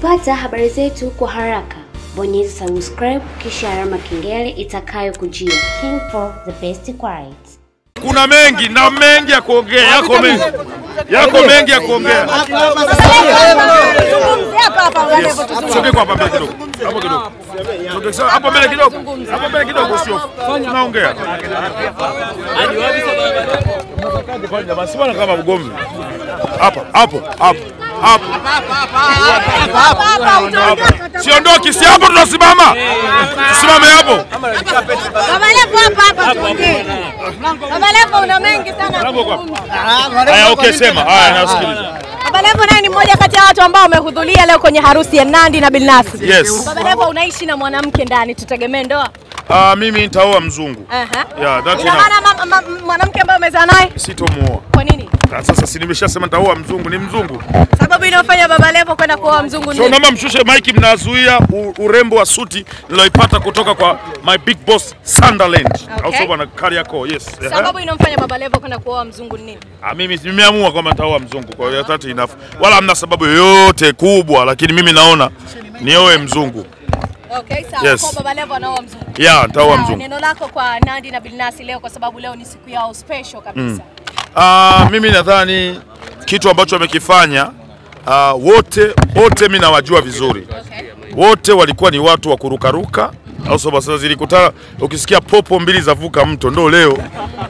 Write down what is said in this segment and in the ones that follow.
Kupata habari zetu kwa haraka, bonyeza subscribe kisha alama kengele itakayokujia. King for the best quality. Kuna mengi na mengi ya kuongea, yako mengi, yako mengi ya kuongea. Sogea kwa hapa mbele kidogo, hapo kidogo, hapo mbele kidogo, hapo mbele kidogo, sio. Tunaongea. Jamaa, si bwana kama mgomvi. Hapa hapo hapo hapo hapo. Siondoki, si hapo tunasimama, tusimame hapo. Baba Levo hapa hapa tuongee. Baba Levo una mengi sana Mlango uko kuzungumza. Haya, okay, sema. Haya, nasikiliza. Baba Levo naye ni mmoja kati ya watu ambao wamehudhuria leo kwenye harusi ya Nandi na Bilnass. Yes. Baba Levo unaishi na mwanamke ndani, tutegemee ndoa? Ah, mimi nitaoa mzungu. Aha. Yeah, that's Ina maana ma- ma- mwanamke ambaye umezaa naye Sitomuoa. kwa nini? Ah, Sasa si nimeshasema nitaoa mzungu, ni mzungu. Sababu inayofanya Baba Levo kwenda kuoa mzungu So mama, naomba mshushe maiki, mnazuia urembo wa suti niloipata kutoka kwa my big boss Sunderland. Okay. Bwana Kariakoo? Yes. Sababu inayomfanya Baba Levo kwenda kuoa mzungu ni nini? Ah, mimi nimeamua kwamba nitaoa mzungu, kwa hiyo that enough. Wala hamna sababu yoyote kubwa, lakini mimi naona nioe mzungu. Okay, sawa. Yes. Kwa Baba Levo anaoa mzungu. Yeah, nitaoa mzungu. Neno lako kwa Nandi na Bilnasi leo kwa sababu leo ni siku yao special kabisa. Ah, mimi nadhani kitu ambacho wamekifanya ah, wote wote mimi nawajua vizuri Okay. wote walikuwa ni watu wa kurukaruka au sio? Sasa zilikutana, ukisikia popo mbili zavuka mto, ndo leo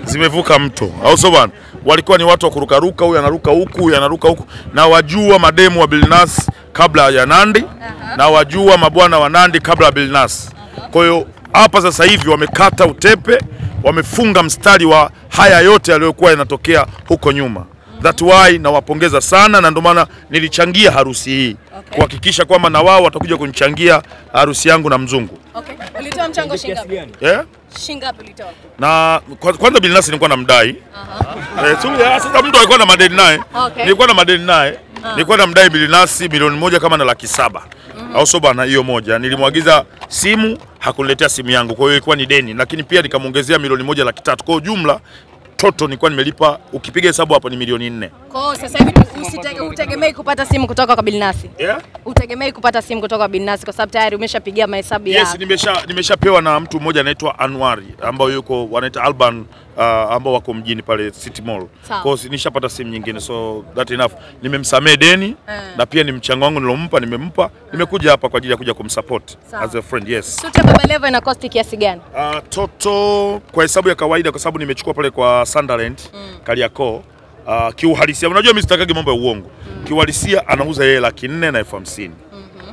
zimevuka mto, au sio bwana? Walikuwa ni watu wa kurukaruka, huyu anaruka huku, huyu anaruka huku, na wajua mademu wa Bilnass kabla ya Nandi uh -huh. na wajua mabwana wa Nandi kabla ya Bilnass. Kwa hiyo hapa sasa hivi wamekata utepe, wamefunga mstari wa haya yote yaliyokuwa yanatokea huko nyuma. That why nawapongeza sana, na ndio maana nilichangia harusi hii Okay. kuhakikisha kwamba na wao watakuja kunichangia harusi yangu na mzungu Okay. Ulitoa mchango shilingi yeah? Shingapi ulitoa? na kwa- kwanza Bilnas nilikuwa namdai eh, tu- Eh, sasa mtu alikuwa na madeni naye Okay. nilikuwa na madeni naye nilikuwa namdai Bilinasi milioni moja kama na laki saba. Mm. au sio bana, hiyo moja. Nilimwagiza simu hakuniletea simu yangu, kwa hiyo ilikuwa ni deni, lakini pia nikamwongezea milioni moja laki tatu. Kwa ujumla jumla toto nilikuwa nimelipa, ukipiga hesabu hapo ni milioni nne. Kwa hiyo sasa hivi usitegemei kupata simu kutoka kwa Bilnasi yeah? Utegemei kupata simu kutoka kwa Bilnasi kwa sababu tayari umeshapigia mahesabu ya Yes, nimesha nimeshapewa na mtu mmoja anaitwa Anwari ambayo yuko wanaita Alban uh, ambao wako mjini pale City Mall. Kwa hiyo nishapata simu nyingine so that enough. Nimemsamee deni Eh. na pia ni mchango wangu nilompa nimempa. Nimekuja hapa kwa ajili ya kuja kumsupport as a friend. Yes. suti ya Baba Levo ina cost kiasi gani? Uh, toto kwa hesabu ya kawaida kwa sababu nimechukua pale kwa Sunderland mm. Kariakoo. Uh, kiuhalisia unajua mimi sitakagi mambo ya uongo. Kiuhalisia anauza yeye laki nne na elfu hamsini.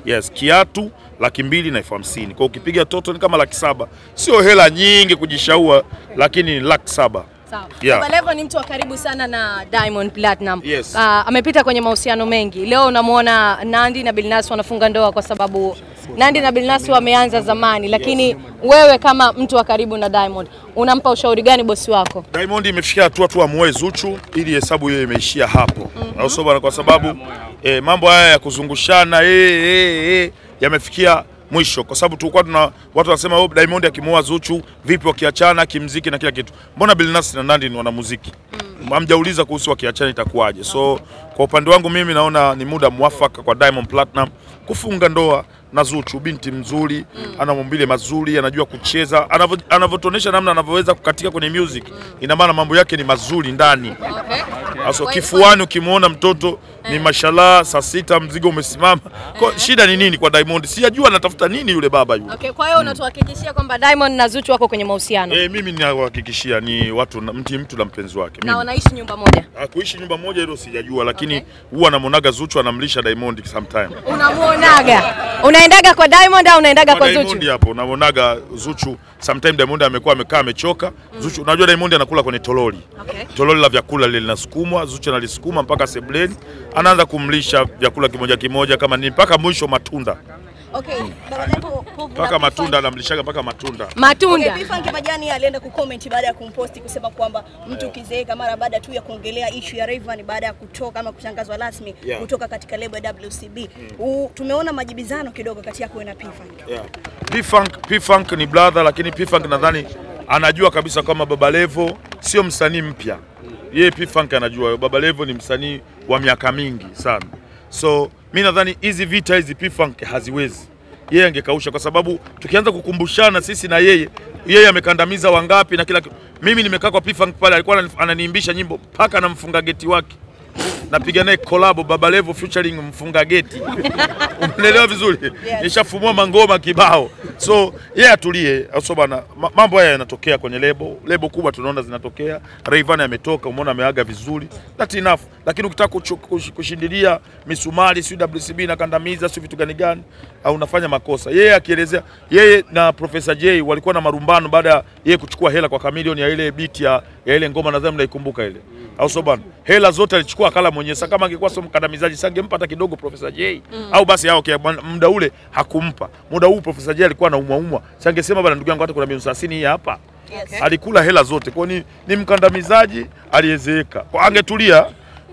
Yes, kiatu laki mbili na elfu hamsini. Kwa ukipiga toto ni kama laki saba. Sio hela nyingi kujishaua, lakini ni laki saba. Sawa. Yeah. Baba Levo ni mtu wa karibu sana na Diamond Platinum. Yes. Uh, amepita kwenye mahusiano mengi. Leo unamwona Nandi na Bilnas wanafunga ndoa kwa sababu Nandy na bilnasi wameanza zamani, lakini wewe kama mtu wa karibu na Diamond unampa ushauri gani bosi wako? Diamond imefikia hatua tu amuoe Zuchu ili hesabu hiyo imeishia hapo, au sio bwana? Kwa sababu eh, mambo haya ya kuzungushana eh, eh, eh, yamefikia mwisho, kwa sababu tulikuwa tuna watu wanasema oh, Diamond akimuoa Zuchu vipi wakiachana kimziki na kila kitu. Mbona Bilnass na Nandi ni wanamuziki? Hamjauliza kuhusu wakiachana itakuwaje? So kwa upande wangu mimi naona ni muda mwafaka kwa Diamond Platinum kufunga ndoa na Zuchu, binti mzuri, mm. ana maumbile mazuri, anajua kucheza, anavyo- anavyotuonesha namna anavyoweza kukatika kwenye music, mm. ina maana mambo yake ni mazuri ndani. okay. okay. Aso kifuani ukimwona mtoto ni mashallah, saa sita mzigo umesimama. Kwa, shida ni nini kwa Diamond? Sijajua anatafuta nini yule baba yule. Okay, kwa hiyo unatuhakikishia kwamba Diamond na Zuchu wako kwenye mahusiano Eh, mimi ninahakikishia ni watu mti mtu na mpenzi wake. na wanaishi nyumba moja. Ah, kuishi nyumba moja hilo sijajua, lakini huwa namuonaga Zuchu anamlisha Diamond sometime. Unamuonaga? Unaendaga kwa Diamond au unaendaga kwa Diamond Zuchu? hapo namuonaga Zuchu sometime Diamond amekuwa amekaa amechoka. Zuchu unajua Diamond anakula kwenye toroli Okay. Tololi la vyakula lile linasukumwa, Zuchu analisukuma mpaka sebleni, anaanza kumlisha vyakula kimoja kimoja kama ni mpaka mwisho matunda. Okay, Mpaka na matunda anamlishaga mpaka matunda. Okay, Matunda. P-Funk Majani alienda kucomment baada ya kumposti kusema kwamba mtu kizeeka mara baada tu ya kuongelea ishu ya Rayvanny baada ya kutoka ama kutangazwa rasmi Yeah. kutoka katika lebo ya WCB. Mm. U, tumeona majibizano kidogo kati yako na P-Funk. Yeah. P-Funk, P-Funk ni brother lakini P-Funk nadhani anajua kabisa kama Baba Levo sio msanii mpya. Yeye P-Funk anajua Baba Levo ni msanii wa miaka mingi sana. So mi nadhani hizi vita hizi P-Funk haziwezi yeye angekausha, kwa sababu tukianza kukumbushana sisi na yeye, yeye amekandamiza wangapi na kila kitu. Mimi nimekaa kwa P-Funk pale, alikuwa ananiimbisha nyimbo mpaka anamfunga geti wake napiga naye kolabo Baba Levo featuring mfunga geti. Umeelewa vizuri? Yes. nishafumua mangoma kibao. So yeye atulie. Aso bana mambo haya yanatokea kwenye lebo. Lebo kubwa tunaona zinatokea. Rayvanny ametoka umeona ameaga vizuri. That enough. Lakini ukitaka kushindilia misumari si WCB na kandamiza si vitu gani gani au unafanya makosa. Yeye akielezea yeye na Professor J walikuwa na marumbano baada ya yeye kuchukua hela kwa kamilioni ya ile beat ya, ya ile ngoma nadhani mnaikumbuka ile. Au sio bana hela zote alichukua akala mwenyewe sasa kama angekuwa sio mkandamizaji sangempa hata kidogo Profesa J. Mm. au basi hao okay, muda ule hakumpa. Muda huu Profesa J alikuwa anaumwa umwa sangesema bana ndugu yangu hata kuna milioni 30 hii hapa. Yes. alikula hela zote. Kwa ni, ni mkandamizaji aliyezeeka. Kwa angetulia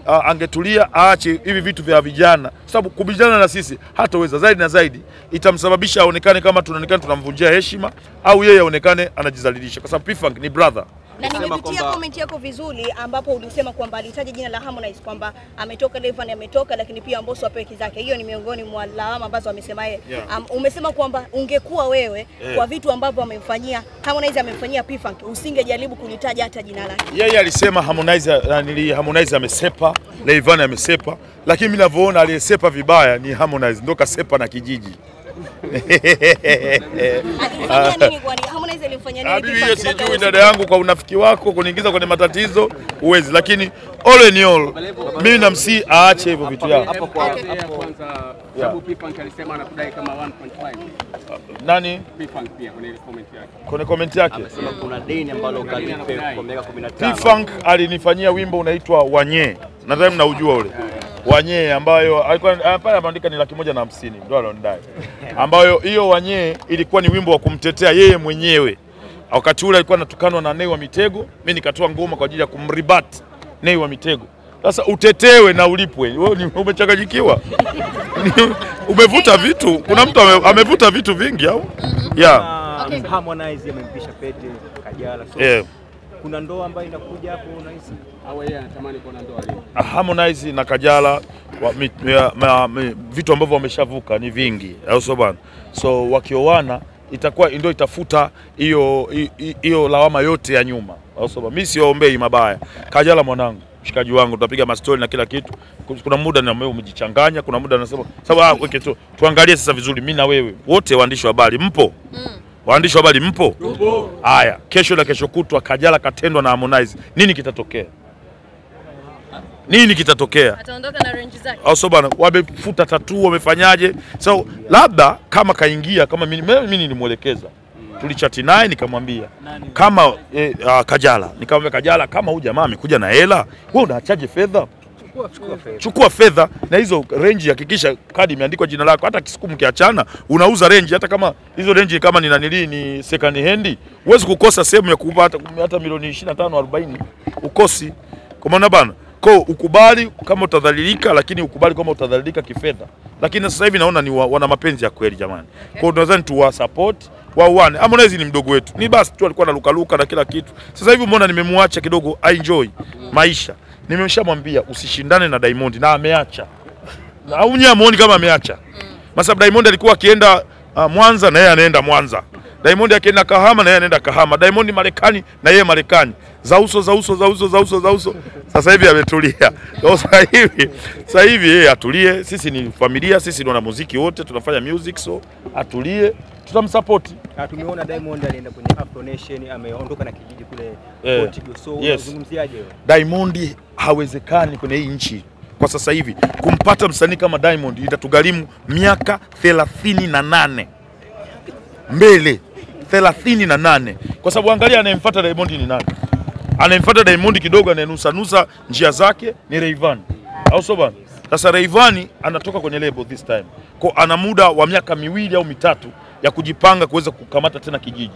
uh, angetulia aache hivi vitu vya vijana. Sababu kubijana na sisi hataweza. Zaidi na zaidi itamsababisha aonekane kama tunaonekana tunamvunjia heshima au yeye aonekane anajizalilisha. Kwa sababu P-Funk ni brother Na nimepitia comment yako vizuri ambapo ulisema kwamba alitaja jina la Harmonize kwamba ametoka Rayvanny ametoka, lakini pia Mbosso apewe zake. Hiyo ni miongoni mwa lawama ambazo amesema yeye. Yeah. Um, umesema kwamba ungekuwa wewe yeah. kwa vitu ambavyo amemfanyia Harmonize amemfanyia P-Funk usingejaribu kulitaja hata jina lake. yeye yeah, alisema Harmonize, uh, nili Harmonize amesepa, Rayvanny amesepa, lakini mimi ninavyoona aliyesepa vibaya ni Harmonize, ndo kasepa na kijiji. Mpaka sijui dada yangu, kwa unafiki wako kuniingiza kwenye matatizo uwezi, lakini all in all mimi namsi aache hivyo vitu yao. hapo kwa Yeye ya kwanza sababu P-Funk alisema anakudai kama 1.5 Nani? Kwenye yake. kwenye comment yake. Amesema kuna deni ambalo kalipe kwa miaka 15. P-Funk alinifanyia wimbo unaitwa Wanye, nadhani mnaujua ule Wanye, ambayo alikuwa pale ameandika ni laki moja na hamsini ndo alondai, ambayo hiyo Wanyee ilikuwa ni wimbo wa kumtetea yeye mwenyewe. Wakati ule alikuwa anatukanwa na nei wa Mitego, mimi nikatoa ngoma kwa ajili ya kumribat nei wa Mitego. Sasa utetewe na ulipwe, wewe umechanganyikiwa umevuta vitu. Kuna mtu ame, amevuta vitu vingi au yeah. Okay. Harmonize amempisha pete Kajala, so Yeah. Kuna ndoa ambayo inakuja hapo unahisi? Au yeye anatamani kuona ndoa leo. Harmonize na Kajala wa, mi, ya, ma, mi, vitu ambavyo wameshavuka ni vingi, au sio bwana? So wakioana itakuwa ndio itafuta hiyo hi- hi- hiyo lawama yote ya nyuma, au sio bwana? Mimi siombei mabaya. Kajala mwanangu, mshikaji wangu, tutapiga mastori na kila kitu. Kuna muda na wewe umejichanganya, kuna muda nasema sababu, ah, weke tu tuangalie sasa vizuri, mimi na wewe wote waandishi wa habari mpo Waandishi wa habari mpo? Haya, kesho na kesho kutwa Kajala katendwa na Harmonize, nini kitatokea? Nini kitatokea? Ataondoka na range zake. au sio bana, wamefuta tatu wamefanyaje? So labda kama kaingia kama mimi mimi nilimwelekeza, tulichati naye nikamwambia kama eh, uh, Kajala nikamwambia Kajala, kama huyu jamaa amekuja na hela, wewe unaachaje fedha? Chukua fedha na hizo renji, hakikisha kadi imeandikwa jina lako. Hata kisiku mkiachana, unauza renji, hata kama hizo renji kama ni nanili ni second hand, huwezi kukosa sehemu ya kuupa hata, hata milioni 25 40 ukosi. Kwa maana bana kwa ukubali kama utadhalilika, lakini ukubali kama utadhalilika kifedha. Lakini sasa hivi naona ni wa, wana mapenzi ya kweli jamani. Kwa hiyo tunadhani tuwa support wauane. Harmonize ni mdogo wetu, ni basi tu alikuwa analukaluka na kila kitu. Sasa hivi umeona nimemwacha kidogo enjoy maisha. Nimeshamwambia usishindane na Diamond na ameacha. Na au nyie amuoni kama ameacha. Kwa sababu Diamond alikuwa akienda uh, Mwanza na yeye anaenda Mwanza. Diamond akienda Kahama na yeye anaenda Kahama. Diamond Marekani na yeye Marekani. Za uso za uso za uso za uso za uso. Sasa hivi ametulia. Sasa hivi sasa hivi yeye atulie. Sisi ni familia, sisi ni wanamuziki wote tunafanya music so atulie, tutamsupport. Na tumeona Diamond alienda kwenye Afro Nation, ameondoka na kijiji kule Eh, Portugal. So yes. unazungumziaje wewe? Diamond hawezekani kwenye hii nchi kwa sasa hivi kumpata msanii kama Diamond itatugharimu miaka thelathini na nane mbele thelathini na nane kwa sababu angalia anayemfuata Diamond ni nani? Anayemfuata Diamond kidogo anayenusanusa njia zake ni Rayvanny, au sio bana? Sasa Rayvanny anatoka kwenye label this time, kwa ana muda wa miaka miwili au mitatu ya kujipanga kuweza kukamata tena kijiji,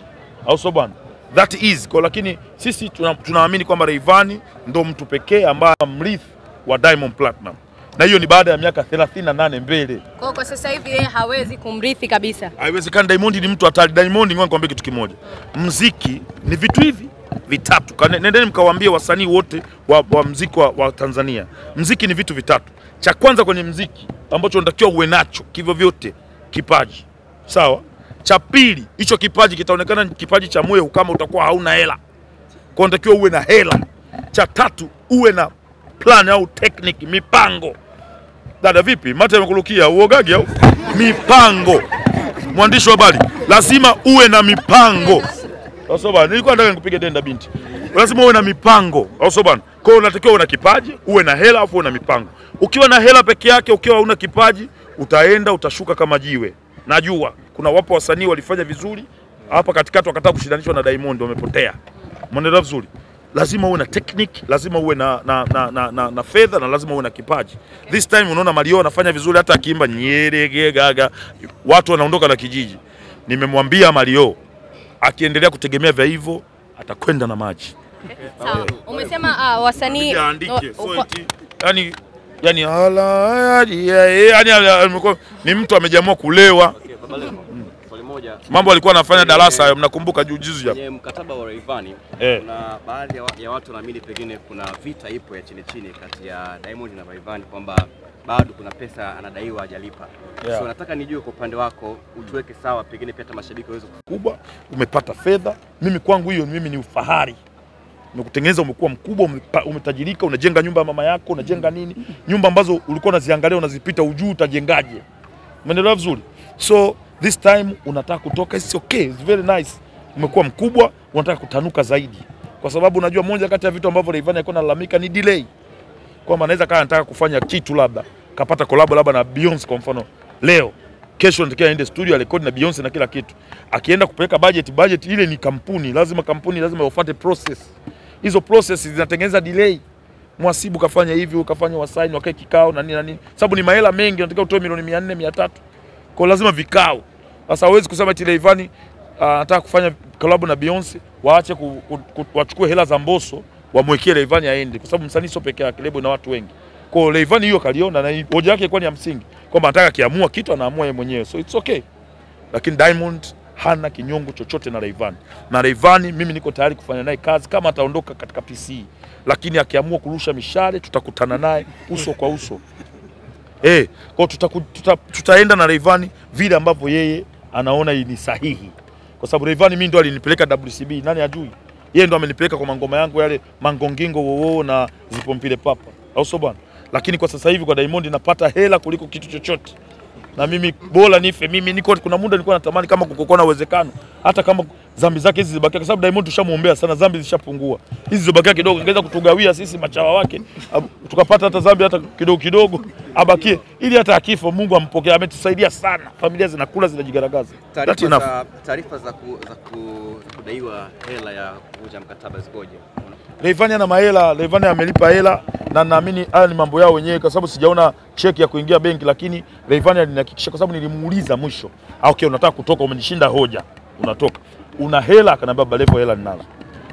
au sio bana? That is kwa, lakini sisi tuna- tunaamini kwamba Rayvanny ndo mtu pekee ambaye mrithi wa Diamond Platinum, na hiyo ni baada ya miaka 38 mbele. Kwa kwa sasa hivi yeye hawezi kumrithi kabisa. Haiwezekani. Diamond ni mtu hatari. Diamond, ngoja nikwambie kitu kimoja, mziki ni vitu hivi vitatu. Nendeni mkawaambie wasanii wote wa, wa mziki wa, wa Tanzania, mziki ni vitu vitatu. Cha kwanza kwenye mziki ambacho unatakiwa uwe nacho kivyo vyote, kipaji. Sawa. Cha pili, hicho kipaji kitaonekana ni kipaji cha moyo kama utakuwa hauna hela, kwa unatakiwa uwe na hela. Cha tatu, uwe na plan au technique, mipango. Dada vipi, mate amekurukia uogagi au mipango? Mwandishi wa habari, lazima uwe na mipango. Au sio bwana? Nilikuwa nataka nikupige denda binti. Lazima uwe na mipango. Sio bwana? Kwa hiyo unatakiwa uwe na kipaji, uwe na hela afu uwe na mipango. Ukiwa na hela peke yake, ukiwa hauna kipaji, utaenda utashuka kama jiwe. Najua kuna wapo wasanii walifanya vizuri hapa katikati wakataka kushindanishwa na Diamond wamepotea. Mwendelea vizuri. Lazima uwe na technique, lazima uwe na na, na, na, na, na fedha na lazima uwe na kipaji. This time unaona Mario anafanya vizuri hata akiimba nyerege gaga, watu wanaondoka na kijiji. Nimemwambia Mario akiendelea kutegemea vya hivyo atakwenda na maji. Sawa. Umesema uh, wasanii so yani yani ala yani yani ni mtu amejamua kulewa. Okay. Mambo alikuwa anafanya darasa hayo, mnakumbuka juu juzi hapo Kwenye mkataba wa Rayvanny Eh. kuna baadhi ya, wa- ya watu wanaamini pengine kuna vita ipo ya chini chini kati ya Diamond na Rayvanny kwamba bado kuna pesa anadaiwa hajalipa. Yeah. So nataka nijue kwa upande wako utuweke sawa, pengine pia hata mashabiki waweze kubwa, umepata fedha. Mimi kwangu hiyo mimi ni ufahari. Umekutengeneza, umekuwa mkubwa, umetajirika, unajenga nyumba ya mama yako, unajenga nini, nyumba ambazo ulikuwa unaziangalia unazipita, ujuu utajengaje. Umeelewa vizuri? So this time unataka kutoka, it's okay, it's very nice. Umekuwa mkubwa, unataka kutanuka zaidi, kwa sababu unajua moja kati ya vitu ambavyo Rayvanny alikuwa analalamika ni delay, kwamba anaweza kama anataka kufanya kitu labda kapata collab labda na Beyonce kwa mfano leo kesho natakiwa aende studio arekodi na Beyonce na kila kitu. Akienda kupeleka budget, budget ile ni kampuni, lazima kampuni lazima wafuate process. Hizo process zinatengeneza delay. Mwasibu kafanya hivi, ukafanya wasaini, wakae kikao na nini na nini, sababu ni mahela mengi, unatakiwa utoe milioni 400 300, kwa lazima vikao. Sasa hawezi kusema eti Rayvanny anataka uh, kufanya collab na Beyonce, waache ku, ku, ku, wachukue hela za mboso wamwekee Rayvanny aende, kwa sababu msanii sio peke yake, lebo na watu wengi. Kwa hiyo Rayvanny hiyo kaliona na hoja yake ilikuwa ni ya msingi kwamba anataka akiamua kitu anaamua yeye mwenyewe, so it's okay. Lakini Diamond hana kinyongo chochote na Rayvanny, na Rayvanny mimi niko tayari kufanya naye kazi kama ataondoka katika PC, lakini akiamua kurusha mishale tutakutana naye uso kwa uso. Eh, kwa tuta, tuta, tutaenda na Rayvanny vile ambavyo yeye anaona ni sahihi, kwa sababu Rayvanny mimi ndo alinipeleka WCB, nani ajui? Yeye ndo amenipeleka kwa mangoma yangu yale mangongingo wowo na zipompile papa, au sio bwana? Lakini kwa sasa hivi kwa Diamond napata hela kuliko kitu chochote, na mimi bora nife mimi. Niko kuna muda nilikuwa natamani kama kukokuwa na uwezekano hata kama dhambi zake hizi zibakia, kwa sababu Diamond tushamuombea sana, dhambi zishapungua, hizi zibakia kidogo, angeweza kutugawia sisi machawa wake, tukapata hata dhambi hata kidogo kidogo, abakie ili hata akifa Mungu ampokee. Ametusaidia sana, familia zinakula zinajigaragaza. Taarifa za, taarifa za, ku, za, ku, za kudaiwa hela ya kuvunja mkataba zikoje? Rayvanny ana mahela, Rayvanny amelipa hela na naamini haya ni mambo yao wenyewe, kwa sababu sijaona cheki ya kuingia benki, lakini Rayvanny alinihakikisha, kwa sababu nilimuuliza mwisho, ah, okay, unataka kutoka, umenishinda hoja, unatoka, una hela? Akaniambia Baba Levo, hela ninalo.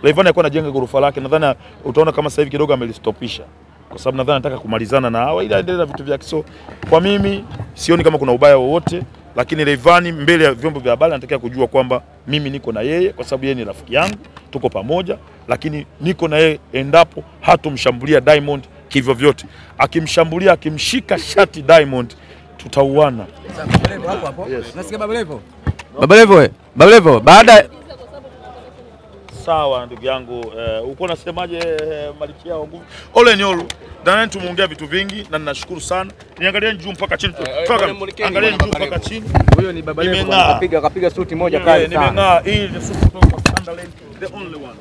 Rayvanny alikuwa anajenga ghorofa lake, nadhani utaona kama sasa hivi kidogo amelistopisha, kwa sababu nadhani anataka kumalizana na hawa ili aendelee na vitu vyake. So kwa mimi sioni kama kuna ubaya wowote, lakini Rayvanny mbele ya vyombo vya habari anatakiwa kujua kwamba mimi niko na yeye, kwa sababu yeye ni rafiki yangu, tuko pamoja, lakini niko na yeye endapo hatumshambulia Diamond kivyo vyote. Akimshambulia, akimshika shati Diamond, tutauana. Nasikia Baba Levo. Baba Levo, eh. Baba Levo, baada Sawa ndugu yangu, eh, uko unasemaje eh, Malikia wa nguvu? Ole in all, ndani tumeongea vitu vingi na ninashukuru sana. Niangalieni juu mpaka chini. Toka, Angalieni juu mpaka chini. Huyo ni Baba Levo kapiga akapiga akapiga suti moja Eh, kali sana. Nimeng'aa. Hii ni suti kutoka kwa Sunderland, the only one.